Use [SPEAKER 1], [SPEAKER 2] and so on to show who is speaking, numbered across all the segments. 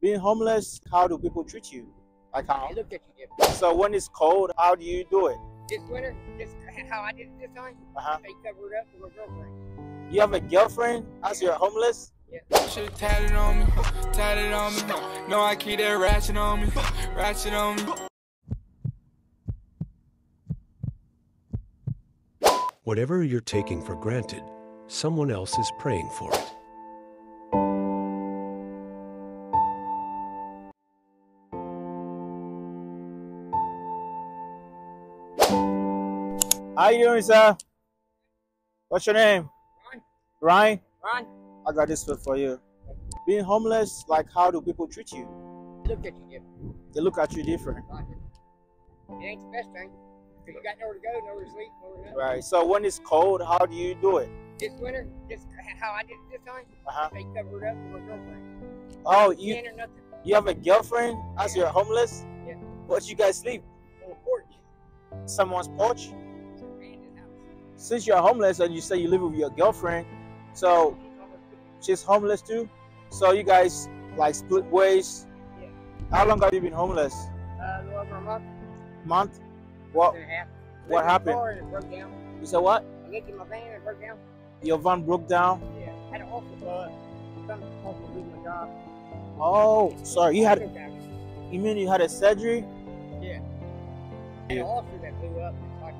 [SPEAKER 1] Being homeless, how do people treat you? Like how?
[SPEAKER 2] They look at you different.
[SPEAKER 1] So when it's cold, how do you do it?
[SPEAKER 2] This winter, this how I did it this time,
[SPEAKER 1] Uh-huh.
[SPEAKER 2] they covered up with my girlfriend.
[SPEAKER 1] You have a girlfriend as you're homeless?
[SPEAKER 3] Should've tatted on me, tatted on me. No, I keep that ratchet on me, ratchet on me.
[SPEAKER 4] Whatever you're taking for granted, someone else is praying for it.
[SPEAKER 1] How you doing, sir? What's your name?
[SPEAKER 2] Ryan.
[SPEAKER 1] Ryan?
[SPEAKER 2] Ron,
[SPEAKER 1] I got this food for you. Being homeless, like how do people treat you?
[SPEAKER 2] they look at you different.
[SPEAKER 1] They look at you different.
[SPEAKER 2] It ain't the best thing. Cause you got nowhere to go, nowhere to sleep, nowhere to.
[SPEAKER 1] Right. So when it's cold, how do you do it?
[SPEAKER 2] This winter, this how I did it this time,
[SPEAKER 1] Uh-huh.
[SPEAKER 2] they covered up with my girlfriend.
[SPEAKER 1] Oh,
[SPEAKER 2] You
[SPEAKER 1] you
[SPEAKER 2] or nothing
[SPEAKER 1] you have a girlfriend as you're homeless?
[SPEAKER 2] Yeah.
[SPEAKER 1] What you guys sleep?
[SPEAKER 2] on the porch.
[SPEAKER 1] Someone's porch? Since you're homeless and you say you live with your girlfriend, so she's homeless too. So you guys like split ways.
[SPEAKER 2] Yeah.
[SPEAKER 1] How long have you been homeless?
[SPEAKER 2] Uh, over a month,
[SPEAKER 1] Month? What?
[SPEAKER 2] half.
[SPEAKER 1] What
[SPEAKER 2] Lived in my
[SPEAKER 1] happened?
[SPEAKER 2] car and broke down.
[SPEAKER 1] You said what?
[SPEAKER 2] I in my van and it broke down.
[SPEAKER 1] Your van broke down.
[SPEAKER 2] Yeah, had an awful blood. Some awful losing my job.
[SPEAKER 1] Oh, sorry. You had.
[SPEAKER 2] Yeah.
[SPEAKER 1] You mean you had a surgery?
[SPEAKER 2] Had an ulcer that blew up. Like,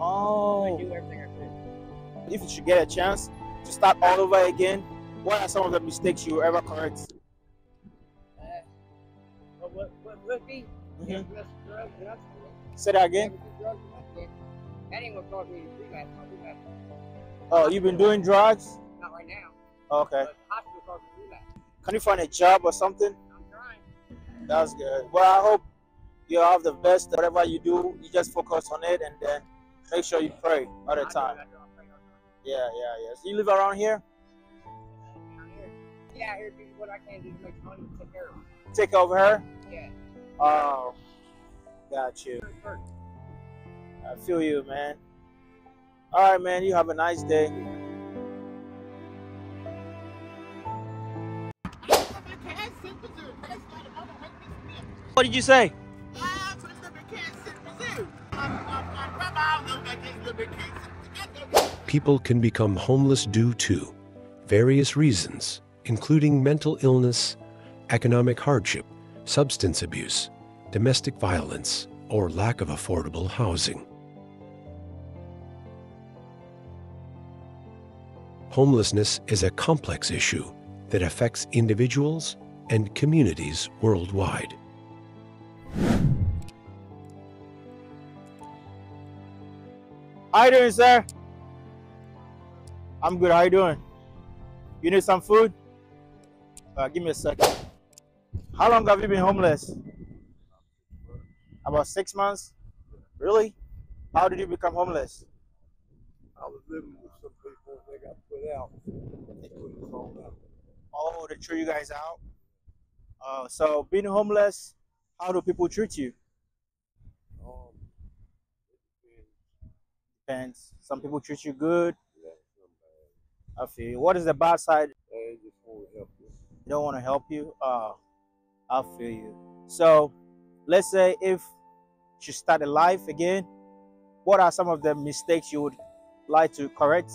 [SPEAKER 1] Oh.
[SPEAKER 2] I killed me. I
[SPEAKER 1] Oh.
[SPEAKER 2] do everything I could.
[SPEAKER 1] If you should get a chance to start all over again, what are some of the mistakes you ever correct?
[SPEAKER 2] Uh, but what, what would be?
[SPEAKER 1] Mhm.
[SPEAKER 2] Yeah, drugs, drugs, and that's
[SPEAKER 1] Say that again.
[SPEAKER 2] Drugs, and that's it. That ain't what caused me to relapse. My relapse.
[SPEAKER 1] Oh, you've been doing drugs?
[SPEAKER 2] Not right now.
[SPEAKER 1] Okay.
[SPEAKER 2] Hospital caused me to relapse.
[SPEAKER 1] Can you find a job or something?
[SPEAKER 2] I'm trying.
[SPEAKER 1] That's good. Well, I hope you have the best. Whatever you do, you just focus on it and then make sure you pray all the time.
[SPEAKER 2] I do, I pray all the time.
[SPEAKER 1] Yeah, yeah, yeah. So you live around here?
[SPEAKER 2] Yeah, here. Yeah, I what I can do to make money to take care of them.
[SPEAKER 1] Take over her?
[SPEAKER 2] Yeah.
[SPEAKER 1] Oh, got you. I feel you, man. All right, man. You have a nice day. What did you say?
[SPEAKER 4] People can become homeless due to various reasons, including mental illness, economic hardship, substance abuse, domestic violence, or lack of affordable housing. Homelessness is a complex issue that affects individuals and communities worldwide.
[SPEAKER 1] How you doing, sir? I'm good. How you doing? You need some food? Uh, give me a second. How long have you been homeless? About six months. Really? How did you become homeless?
[SPEAKER 5] I was living with some people, they got put out. They us all out.
[SPEAKER 1] Oh, they threw you guys out. Uh, so being homeless, how do people treat you?
[SPEAKER 5] Um, it
[SPEAKER 1] Depends. Some people treat you good.
[SPEAKER 5] yeah, some bad.
[SPEAKER 1] I feel you. What is the bad side?
[SPEAKER 5] They just want to help you.
[SPEAKER 1] They don't want to help you. Uh, I feel you. So, let's say if you start a life again, what are some of the mistakes you would like to correct?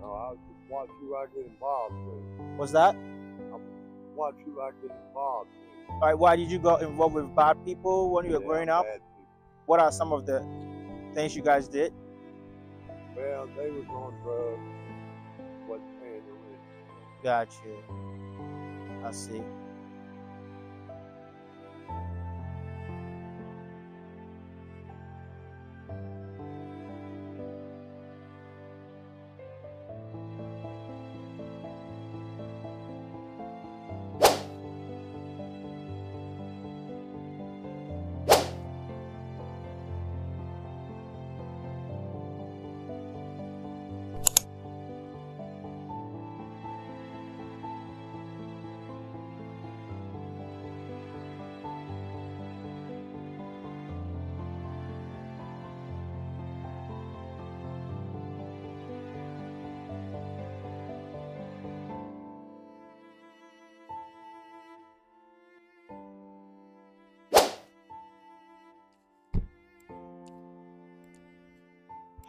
[SPEAKER 5] No, I just watch who I get involved with.
[SPEAKER 1] Was that?
[SPEAKER 5] Watch who I get involved with.
[SPEAKER 1] All right, why did you get involved with bad people when you were growing up? What are some of the things you guys did?
[SPEAKER 5] Well, they was on drugs, wasn't paying the rent.
[SPEAKER 1] Got you. I see.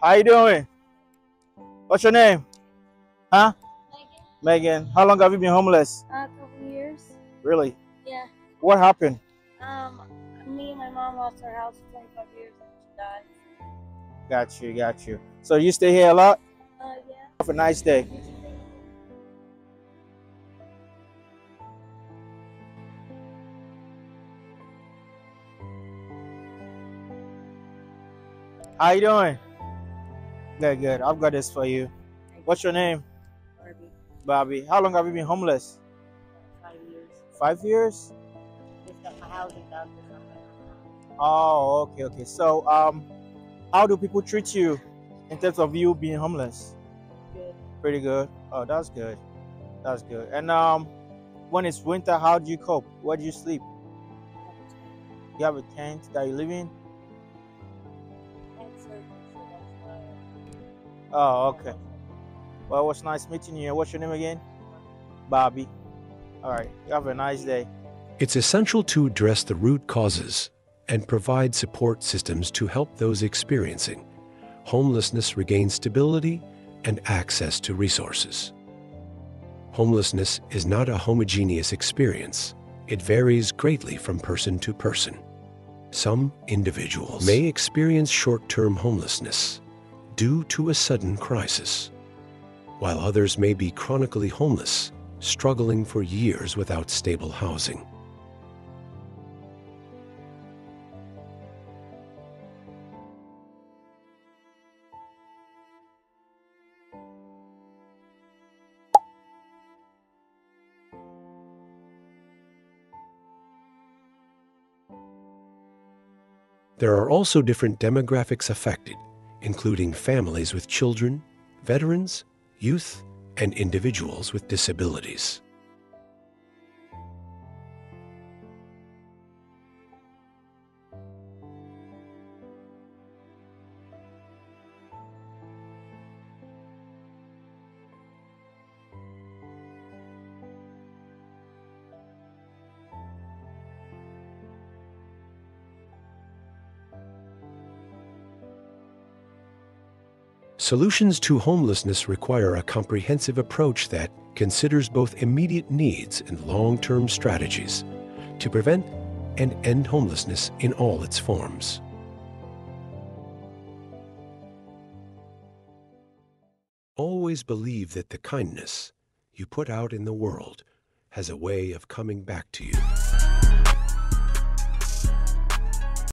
[SPEAKER 1] How you doing? What's your name? Huh? Megan. How long have you been homeless?
[SPEAKER 6] A couple years.
[SPEAKER 1] Really?
[SPEAKER 6] Yeah.
[SPEAKER 1] What happened?
[SPEAKER 6] Um, me and my mom lost our house for 25 years and she died.
[SPEAKER 1] Got you, got you. So you stay here a lot?
[SPEAKER 6] Uh, yeah.
[SPEAKER 1] Have a nice day. How you doing? Good, good. I've got this for you. What's your name?
[SPEAKER 6] Barbie.
[SPEAKER 1] Bobby. How long have you been homeless?
[SPEAKER 6] Five years.
[SPEAKER 1] Five years?
[SPEAKER 6] Just got my housing done for something.
[SPEAKER 1] Oh, okay, okay. So, um, how do people treat you in terms of you being homeless?
[SPEAKER 6] Good.
[SPEAKER 1] Pretty good. Oh, that's good. That's good. And um, when it's winter, how do you cope? Where do you sleep? You have a tent that you live in? Oh, okay. Well, it was nice meeting you. What's your name again? Bobby. All right. You have a nice day.
[SPEAKER 4] It's essential to address the root causes and provide support systems to help those experiencing homelessness regain stability and access to resources. Homelessness is not a homogeneous experience. It varies greatly from person to person. Some individuals may experience short-term homelessness due to a sudden crisis, while others may be chronically homeless, struggling for years without stable housing. There are also different demographics affected, including families with children, veterans, youth, and individuals with disabilities. Solutions to homelessness require a comprehensive approach that considers both immediate needs and long term strategies to prevent and end homelessness in all its forms. Always believe that the kindness you put out in the world has a way of coming back to you.